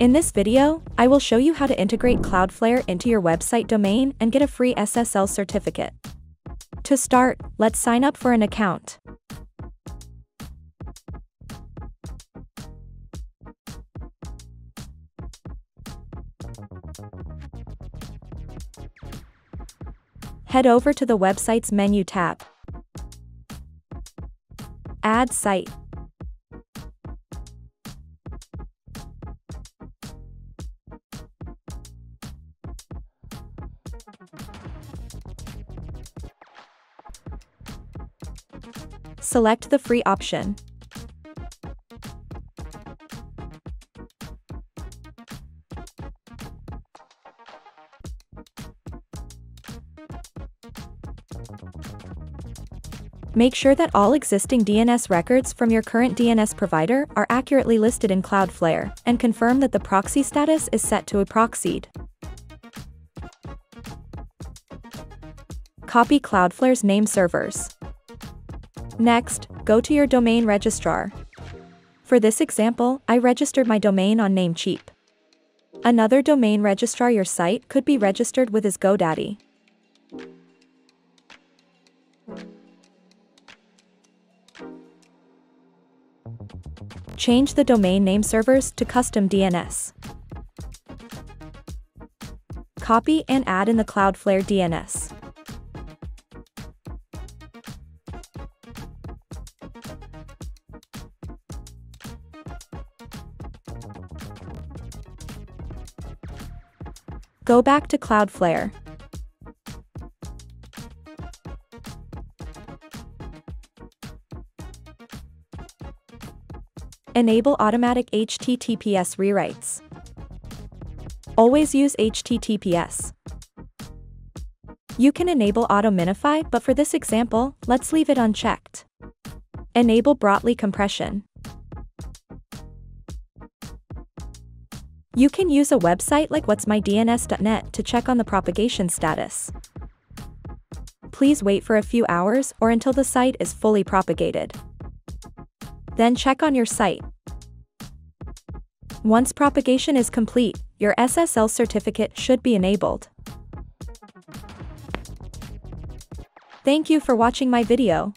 In this video, I will show you how to integrate Cloudflare into your website domain and get a free SSL certificate. To start, let's sign up for an account. Head over to the website's menu tab. Add site. Select the free option. Make sure that all existing DNS records from your current DNS provider are accurately listed in Cloudflare, and confirm that the proxy status is set to a proxied. Copy Cloudflare's name servers. Next, go to your domain registrar. For this example, I registered my domain on Namecheap. Another domain registrar your site could be registered with is GoDaddy. Change the domain name servers to custom DNS. Copy and add in the Cloudflare DNS. Go back to Cloudflare. Enable automatic HTTPS rewrites. Always use HTTPS. You can enable auto minify, but for this example, let's leave it unchecked. Enable Brotli compression. You can use a website like whatsmydns.net to check on the propagation status. Please wait for a few hours or until the site is fully propagated. Then check on your site. Once propagation is complete, your SSL certificate should be enabled. Thank you for watching my video.